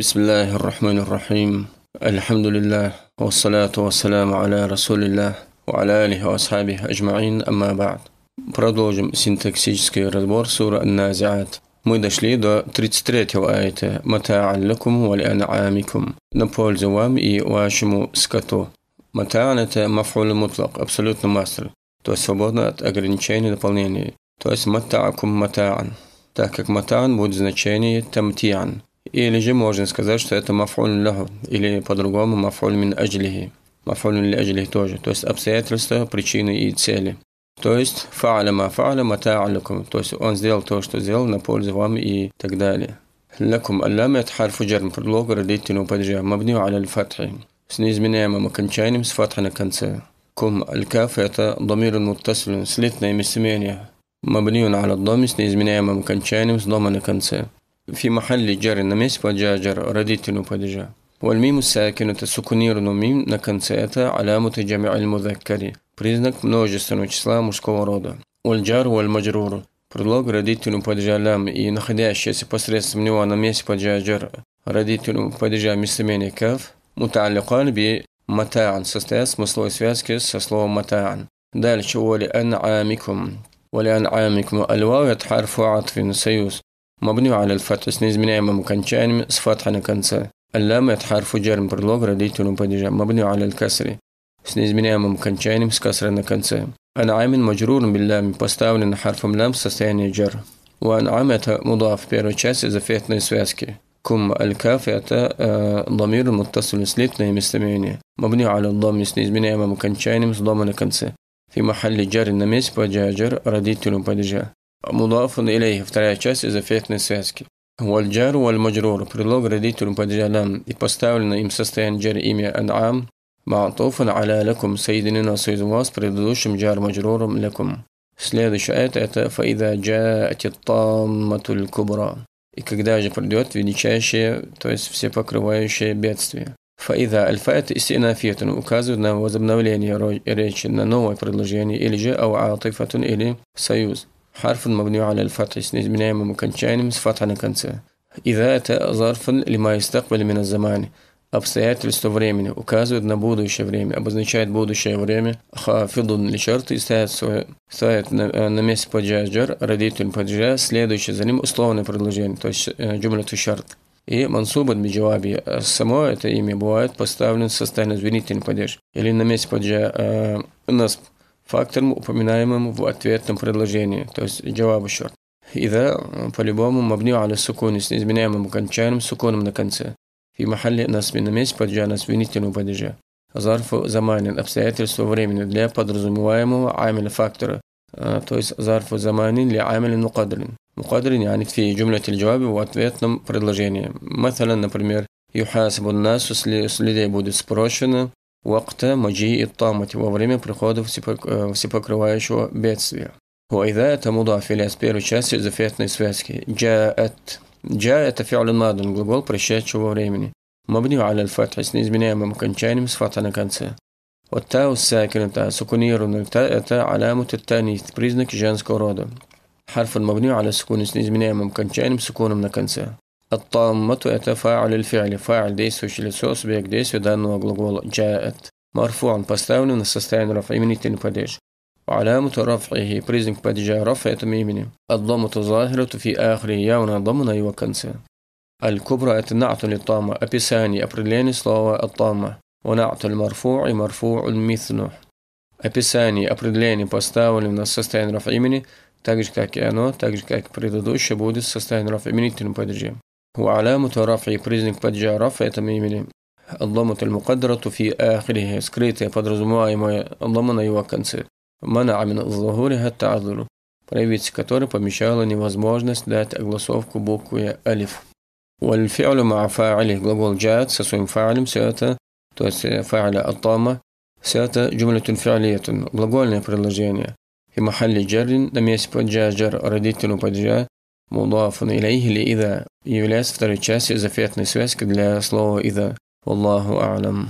بسم الله الرحمن الرحيم الحمد لله والصلاة والسلام على رسول الله وعلى آله وأصحابه أجمعين أما بعد Продолжим синтаксический разбор сура Ан-Назиат. Мы дошли до 33 аята «Мата'ан лакум ва ли'ан'амикум» на пользу вам и вашему скоту. Мата'ан – это маф'уль мутлак, абсолютно мастер, то есть свободно от ограничений и дополнений. То есть «мата'акум мата'ан», так как «мата'ан» будет значение «тамти'ан», Или же можно сказать, что это мафуль лаху, или по-другому мафуль мин аджлихи. Мафуль мин аджлихи тоже. То есть обстоятельства, причины и цели. То есть фа'аля ма фа'аля мата'алякум. То есть он сделал то, что сделал на пользу вам и так далее. Лакум аллам это харфу джарм, предлог родительного падежа, мабню аля фатхи. С неизменяемым окончанием с фатха на конце. Кум аль-каф это домир муттаслин, слитное местоимение. Мабниюн аля доми с неизменяемым окончанием с дома на конце. في محل جر نمس وجا جر رديت падежа. والميم الساكنة سكنير мим на конце это علامة جمع المذكر признак множественного числа мужского рода. Ульджар валь маджрур предлог родительному падежа лям и находящийся посредством него на месте падежа джар родительному падежа местоимение каф муталликан би матаан состоят в смысловой связке со словом матаан. Дальше вали ан'амикум вали ан'амикум аль-вау это харфу атфин союз مبني على الفتح с неизменяемым окончанием с фатха на конце. اللام это حرف جر предлог родительного падежа مبني على الكسر с неизменяемым окончанием с касрой на конце. Ан'амин маджрурун биллям поставлен харфом лям в состоянии джар. У ан'ам это мудаф первой части зафетной связки. Кум аль-каф это ضمير متصل слитное местоимение. مبني على الضم с неизменяемым окончанием с дома на конце. في محل جر на месте падежа джар родительного падежа. мудафун илей, вторая часть из эффектной связки. Вальджар вальмаджрур, предлог родителю под и поставлено им состояние джар имя ан'ам, маатуфан аля лакум, соединено с вас предыдущим джар маджруром лакум. Следующее это, это фаида джаати тамматуль кубра. И когда же придет величайшее, то есть все покрывающее бедствие. Фаида альфаэт истинафиятун указывает на возобновление речи, на новое предложение, или же ауатифатун, или союз. حرف مبني على الفتح с неизменяемым окончанием с фатха на конце. إذا это ظرف لما يستقبل من الزمان обстоятельства времени указывают на будущее время, обозначает будущее время. Хафидун ли шарт и ставит, свое, ставит на, на месте паджа джар, родитель паджа, следующее за ним условное предложение, то есть джумляту шарт. И мансубат биджаваби, само это имя бывает поставлено в состоянии звенительный падеж. Или на месте паджа э, насп фактором, упоминаемым в ответном предложении, то есть джавабу шарт. إذا по-любому мабню аля сукуни с неизменяемым окончанием сукуном на конце. في محل نصب на месте падежа на свинительного падежа. Зарфу заманин обстоятельства времени для подразумеваемого амиля фактора, то есть зарфу заманин для амиля мукадрин. Мукадрин يعني في جملة الجواب в ответном предложении. مثلا, например, يحاسب الناس с людей будет спрошено وقت مجيء الطامة وفريم приход всепокрывающего бедствия. وإذا تمضى في الأسبير часть زفيتني سويسكي جاءت جاء فعل ماض. глагол прощающего времени مبني على الفتح. سنيز неизменяемым окончанием с на конце. والتاء الساكن التاء سكونيرون التاء التاء علامة التانيث признак женского рода حرف مبني على سكون. سنيز من يامم كان سكون من كنسة Аттаммату – это фа'аль аль-фи'ли, фа'аль – действующее лицо, субъект действия данного глагола. Джа'ат – марфуан, поставлен на состояние рафа, именительный падеж. Алямуту раф'ихи – признак падежа рафа этому имени. Аддамуту захирату фи ахри – явно аддаму на его конце. Аль-кубра – это на'ту литама, описание, определение слова аттама. Уна'ту аль-марфу'i марфу'уль митну. Описание, определение поставлено на состояние рафа имени, так же, как и оно, так же, как и предыдущее, будет состояние рафа именительным падежем. وعلامة رفع بريزنك بجا رفع تميم الضمة المقدرة في آخره. سكريت يا الضمنا يوكنسي منع من الظهور حتى عذر بريفيتس كتور بمشال نيوازموجنس دات كبوك ويا ألف والفعل مع فاعله. جلوبال جات سسوين فاعل سيأتا توس فاعل الطامة سيأتا جملة فعلية جلوبالنا في محل جر نميس بجا جر رديتنو بجا мудафун илейхи или ида является второй частью запретной связки для слова ида. Аллаху алям.